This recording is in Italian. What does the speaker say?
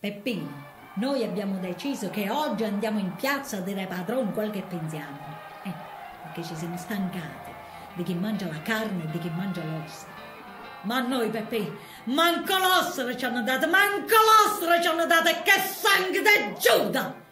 Peppino, noi abbiamo deciso che oggi andiamo in piazza a dire ai padroni quel che pensiamo. Eh, perché ci siamo stancati di chi mangia la carne e di chi mangia l'ossa. Ma noi, Peppino, manco l'ossa ci hanno dato, manco l'ossa ci hanno dato, e che sangue di Giuda!